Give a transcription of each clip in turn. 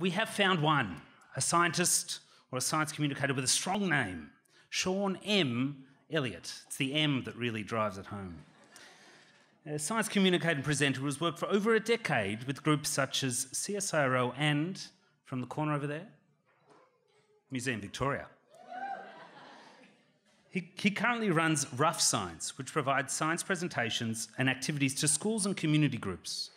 We have found one, a scientist or a science communicator with a strong name, Sean M. Elliott. It's the M that really drives it home. A science communicator and presenter who has worked for over a decade with groups such as CSIRO and, from the corner over there, Museum Victoria. He, he, currently runs Rough Science, which provides science presentations and activities to schools and community groups.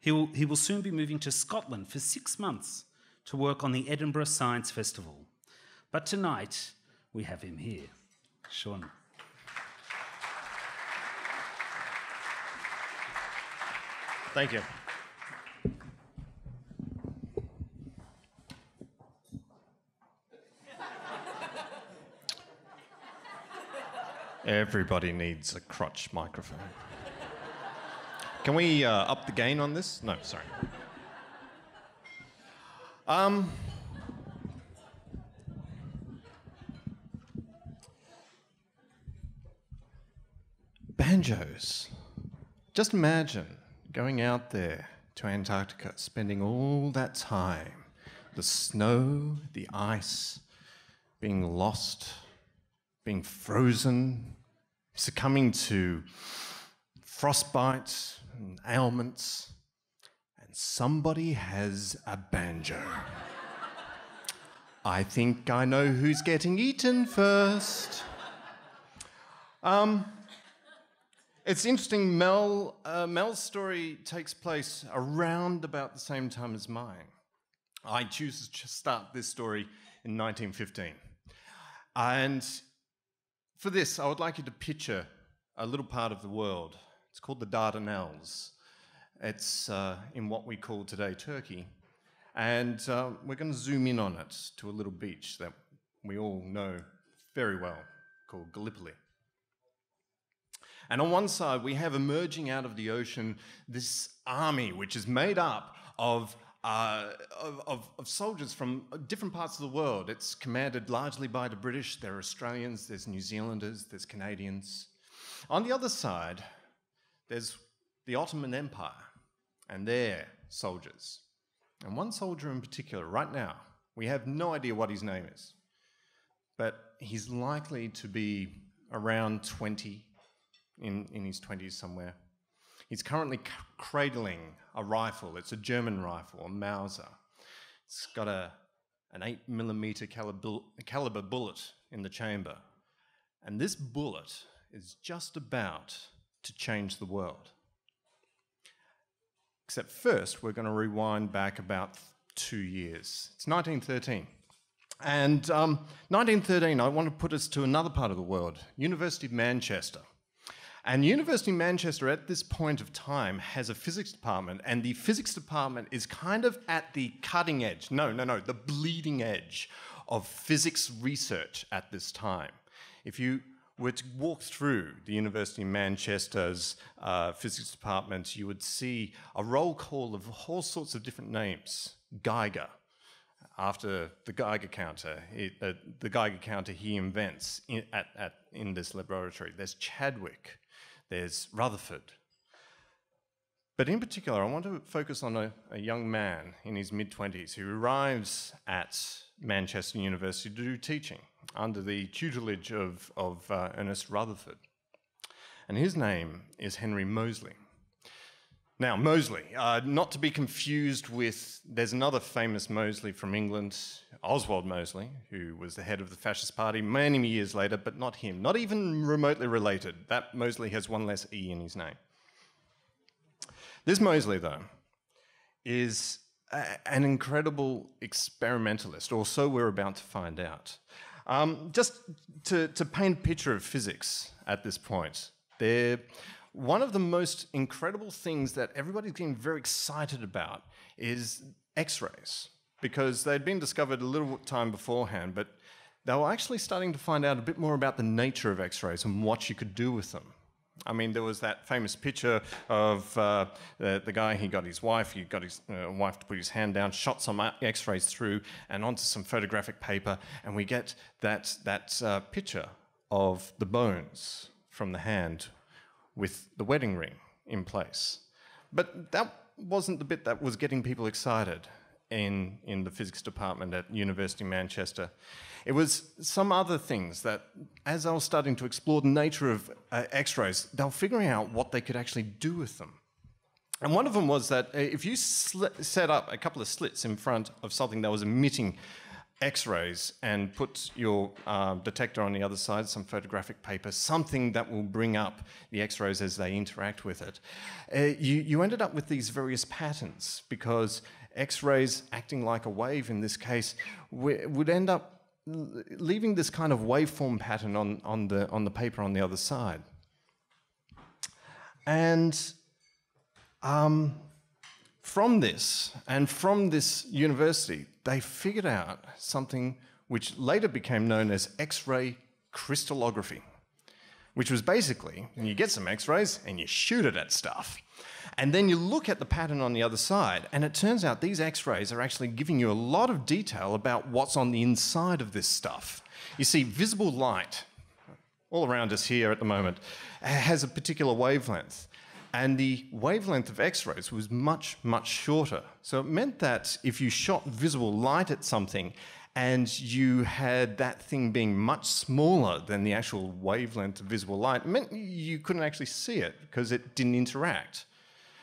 He will, he will soon be moving to Scotland for six months to work on the Edinburgh Science Festival. But tonight, we have him here. Sean. Thank you. Everybody needs a crotch microphone. Can we uh, up the gain on this? No, sorry. Um, banjos. Just imagine going out there to Antarctica, spending all that time, the snow, the ice, being lost, being frozen, succumbing to frostbite and ailments, and somebody has a banjo. I think I know who's getting eaten first. Um, it's interesting, Mel, uh, Mel's story takes place around about the same time as mine. I choose to start this story in 1915. And for this, I would like you to picture a little part of the world it's called the Dardanelles. It's uh, in what we call today Turkey. And uh, we're going to zoom in on it to a little beach that we all know very well called Gallipoli. And on one side, we have emerging out of the ocean this army, which is made up of, uh, of, of, soldiers from different parts of the world. It's commanded largely by the British. There are Australians, there's New Zealanders, there's Canadians. On the other side, there's the Ottoman Empire and their soldiers. And one soldier in particular, right now, we have no idea what his name is, but he's likely to be around 20, in, in his 20s somewhere. He's currently cradling a rifle. It's a German rifle, a Mauser. It's got a, an 8 millimeter caliber, caliber bullet in the chamber. And this bullet is just about to change the world. Except first, we're going to rewind back about two years. It's 1913. And um, 1913, I want to put us to another part of the world, University of Manchester. And University of Manchester at this point of time has a physics department, and the physics department is kind of at the cutting edge, no, no, no, the bleeding edge of physics research at this time. If you to walk through the University of Manchester's uh, physics department, you would see a roll call of all sorts of different names. Geiger, after the Geiger counter, it, uh, the Geiger counter he invents in, at, at, in this laboratory. There's Chadwick, there's Rutherford. But in particular, I want to focus on a, a young man in his mid 20s who arrives at Manchester University to do teaching under the tutelage of, of uh, Ernest Rutherford. And his name is Henry Moseley. Now, Moseley, uh, not to be confused with, there's another famous Moseley from England, Oswald Mosley, who was the head of the Fascist Party many years later, but not him, not even remotely related. That Moseley has one less E in his name. This Moseley, though, is a, an incredible experimentalist, or so we're about to find out. Um, just to, to paint a picture of physics at this point, one of the most incredible things that everybody's getting very excited about is X rays, because they'd been discovered a little time beforehand, but they were actually starting to find out a bit more about the nature of X rays and what you could do with them. I mean, there was that famous picture of uh, the, the, guy, he got his wife, he got his uh, wife to put his hand down, shot some x rays through and onto some photographic paper, and we get that, that uh, picture of the bones from the hand with the wedding ring in place. But that wasn't the bit that was getting people excited. In, in the physics department at University of Manchester. It was some other things that, as I was starting to explore the nature of uh, X-rays, they were figuring out what they could actually do with them. And one of them was that uh, if you set up a couple of slits in front of something that was emitting X-rays and put your uh, detector on the other side, some photographic paper, something that will bring up the X-rays as they interact with it. Uh, you, you ended up with these various patterns because X-rays acting like a wave in this case would end up leaving this kind of waveform pattern on, on, the, on the paper on the other side. And um, from this, and from this university, they figured out something which later became known as X ray crystallography, which was basically you get some X rays and you shoot it at stuff. And then you look at the pattern on the other side, and it turns out these X rays are actually giving you a lot of detail about what's on the inside of this stuff. You see, visible light, all around us here at the moment, has a particular wavelength. And the wavelength of X rays was much, much shorter. So it meant that if you shot visible light at something and you had that thing being much smaller than the actual wavelength of visible light, it meant you couldn't actually see it because it didn't interact.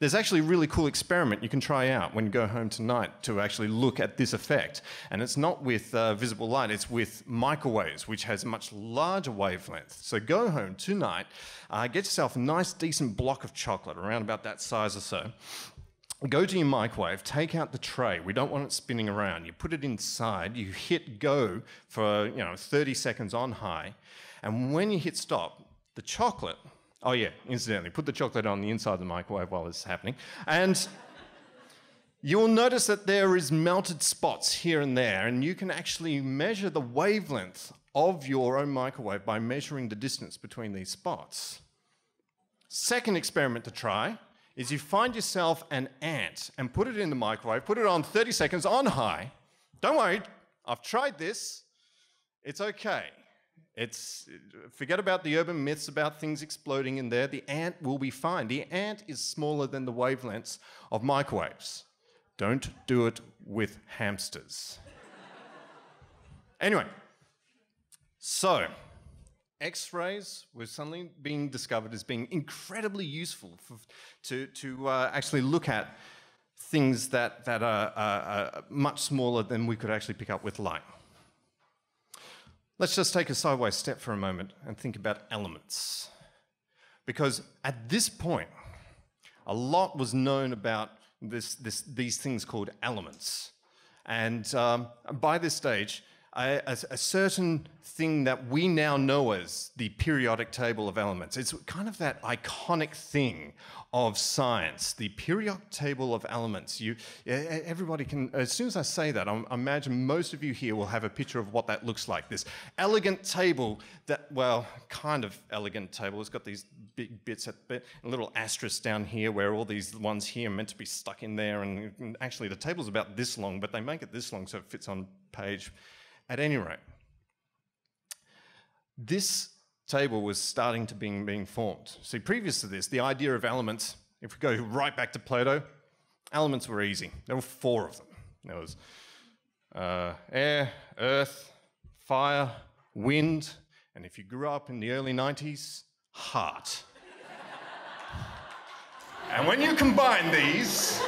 There's actually a really cool experiment you can try out when you go home tonight to actually look at this effect. And it's not with uh, visible light, it's with microwaves, which has much larger wavelength. So go home tonight, uh, get yourself a nice, decent block of chocolate, around about that size or so. Go to your microwave, take out the tray. We don't want it spinning around. You put it inside, you hit go for you know 30 seconds on high, and when you hit stop, the chocolate Oh, yeah, incidentally, put the chocolate on the inside of the microwave while is happening. And you'll notice that there is melted spots here and there, and you can actually measure the wavelength of your own microwave by measuring the distance between these spots. Second experiment to try is you find yourself an ant and put it in the microwave, put it on 30 seconds on high. Don't worry, I've tried this. It's okay. It's forget about the urban myths about things exploding in there. The ant will be fine. The ant is smaller than the wavelengths of microwaves. Don't do it with hamsters. anyway, so X-rays were suddenly being discovered as being incredibly useful for, to, to uh, actually look at things that, that are, are, are much smaller than we could actually pick up with light. Let's just take a sideways step for a moment and think about elements. Because at this point, a lot was known about this, this, these things called elements. And um, by this stage, a, a, certain thing that we now know as the periodic table of elements. It's kind of that iconic thing of science, the periodic table of elements. You, everybody can, as soon as I say that, I imagine most of you here will have a picture of what that looks like. This elegant table that, well, kind of elegant table. It's got these big bits at bit, a little asterisk down here where all these ones here are meant to be stuck in there. And actually, the table's about this long, but they make it this long so it fits on page. At any rate, this table was starting to be being formed. See, previous to this, the idea of elements, if we go right back to Plato, elements were easy. There were four of them. There was uh, air, earth, fire, wind, and if you grew up in the early 90s, heart. and when you combine these,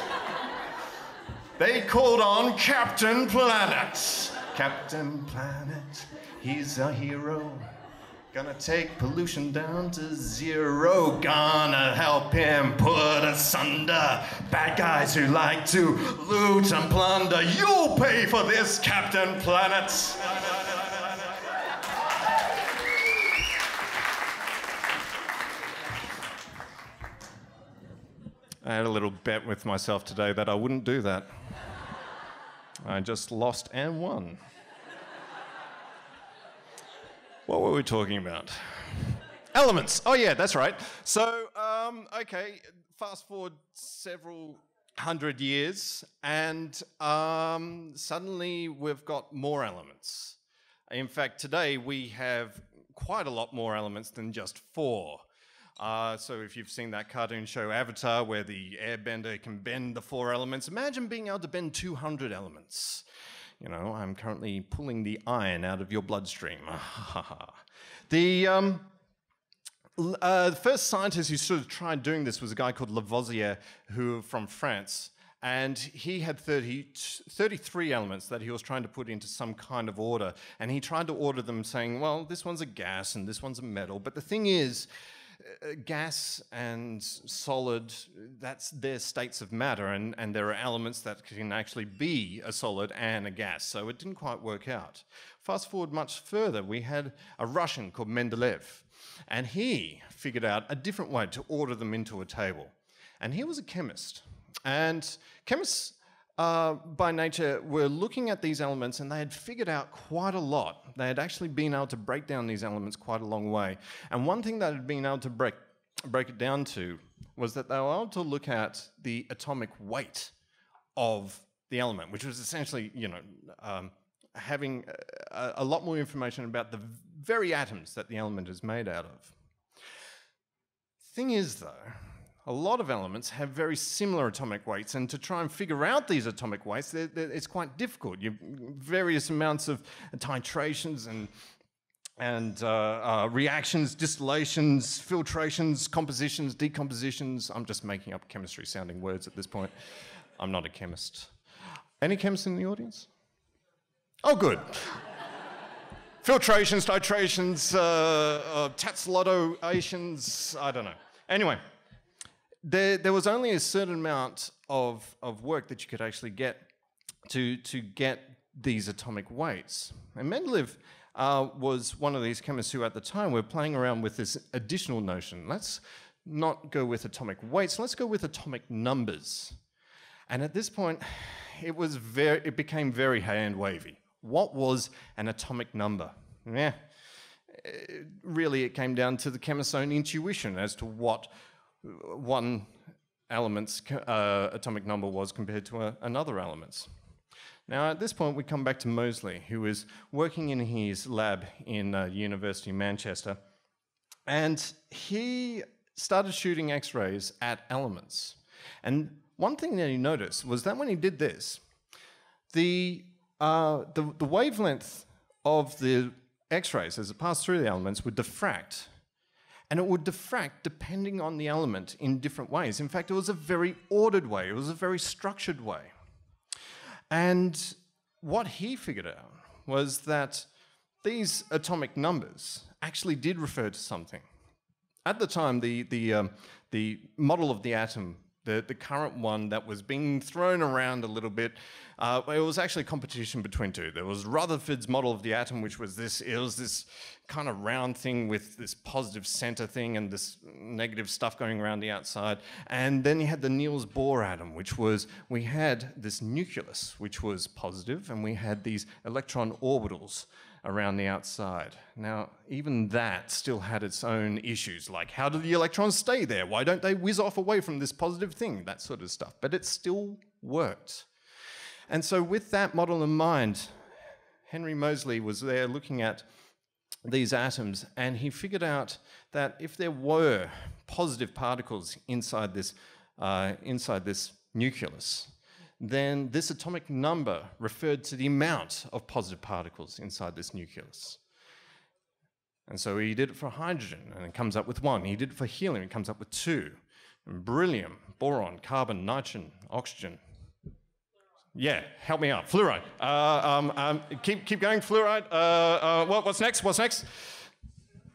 they called on Captain Planet. Captain Planet, he's a hero. Gonna take pollution down to zero. Gonna help him put asunder bad guys who like to loot and plunder. You'll pay for this, Captain Planet. I had a little bet with myself today that I wouldn't do that. I just lost and won. What were we talking about? Elements. Oh, yeah, that's right. So, um, okay, fast forward several hundred years, and um, suddenly we've got more elements. In fact, today we have quite a lot more elements than just four. Uh, so if you've seen that cartoon show Avatar, where the airbender can bend the four elements, imagine being able to bend 200 elements. You know, I'm currently pulling the iron out of your bloodstream. the, um, uh, the first scientist who sort of tried doing this was a guy called Lavoisier, who from France. And he had 30, 33 elements that he was trying to put into some kind of order. And he tried to order them saying, well, this one's a gas and this one's a metal. But the thing is, uh, gas and solid, that's their states of matter, and, and there are elements that can actually be a solid and a gas. So it didn't quite work out. Fast forward much further, we had a Russian called Mendeleev, and he figured out a different way to order them into a table. And he was a chemist. And chemists, uh, by nature, were looking at these elements and they had figured out quite a lot. They had actually been able to break down these elements quite a long way. And one thing that had been able to break, break it down to was that they were able to look at the atomic weight of the element, which was essentially, you know, um, having a, a lot more information about the very atoms that the element is made out of. Thing is, though, a lot of elements have very similar atomic weights, and to try and figure out these atomic weights, they're, they're, it's quite difficult. You various amounts of titrations and and uh, uh, reactions, distillations, filtrations, compositions, decompositions. I'm just making up chemistry sounding words at this point. I'm not a chemist. Any chemists in the audience? Oh, good. Filtrations, titrations, uh, uh, I don't know. Anyway there, there was only a certain amount of, of work that you could actually get to, to get these atomic weights. And Mendeleev uh, was one of these chemists who, at the time, were playing around with this additional notion. Let's not go with atomic weights, let's go with atomic numbers. And at this point, it, was very, it became very hand wavy. What was an atomic number? Yeah, really, it came down to the chemist's own intuition as to what one element's uh, atomic number was compared to a, another element's. Now, at this point, we come back to Moseley, who is working in his lab in uh, University of Manchester, and he started shooting X-rays at elements. And one thing that he noticed was that when he did this, the, uh, the, the wavelength of the X-rays as it passed through the elements would diffract and it would diffract depending on the element in different ways. In fact, it was a very ordered way, it was a very structured way. And what he figured out was that these atomic numbers actually did refer to something. At the time, the, the, um, the model of the atom the, the current one that was being thrown around a little bit, uh, it was actually competition between two. There was Rutherford's model of the atom, which was this, it was this kind of round thing with this positive center thing and this negative stuff going around the outside. And then you had the Niels Bohr atom, which was, we had this nucleus, which was positive, and we had these electron orbitals around the outside. Now, even that still had its own issues, like how do the electrons stay there? Why don't they whiz off away from this positive thing? That sort of stuff. But it still worked. And so, with that model in mind, Henry Moseley was there looking at these atoms, and he figured out that if there were positive particles inside this, uh, inside this nucleus, then this atomic number referred to the amount of positive particles inside this nucleus. And so he did it for hydrogen, and it comes up with one. He did it for helium, it comes up with two. And beryllium, boron, carbon, nitrogen, oxygen. Yeah, help me out. Fluoride. Uh, um, um, keep, keep going, fluoride. Uh, uh, what, what's next? What's next?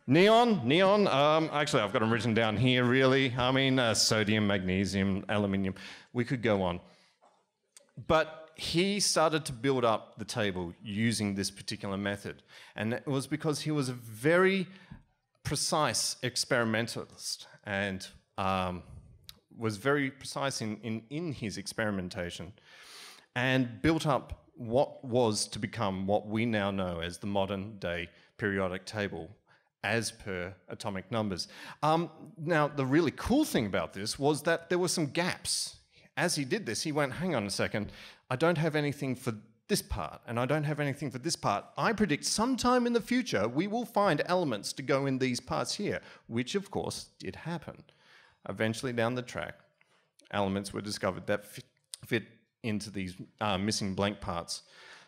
Neon, neon. Um, actually, I've got them written down here, really. I mean, uh, sodium, magnesium, aluminium. We could go on. But he started to build up the table using this particular method. And it was because he was a very precise experimentalist and um, was very precise in, in, in his experimentation and built up what was to become what we now know as the modern day periodic table as per atomic numbers. Um, now, the really cool thing about this was that there were some gaps as he did this, he went, hang on a second, I don't have anything for this part, and I don't have anything for this part. I predict sometime in the future we will find elements to go in these parts here, which of course did happen. Eventually, down the track, elements were discovered that fit, fit into these uh, missing blank parts.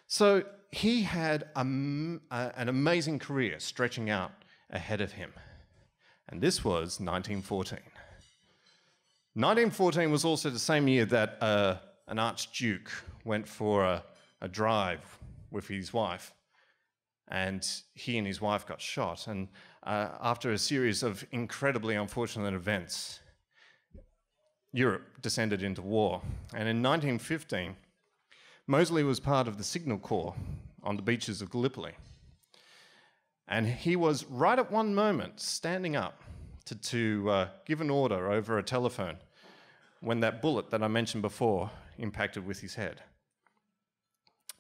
So he had a, an amazing career stretching out ahead of him. And this was 1914. 1914 was also the same year that uh, an archduke went for a, a drive with his wife, and he and his wife got shot. And uh, after a series of incredibly unfortunate events, Europe descended into war. And in 1915, Moseley was part of the Signal Corps on the beaches of Gallipoli. And he was right at one moment standing up to, to uh, give an order over a telephone when that bullet that I mentioned before impacted with his head.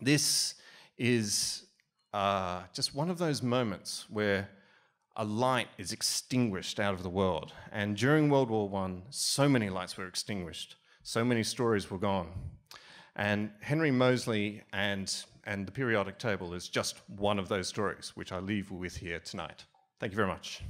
This is uh, just one of those moments where a light is extinguished out of the world. And during World War I, so many lights were extinguished, so many stories were gone. And Henry Moseley and, and the periodic table is just one of those stories, which I leave with here tonight. Thank you very much.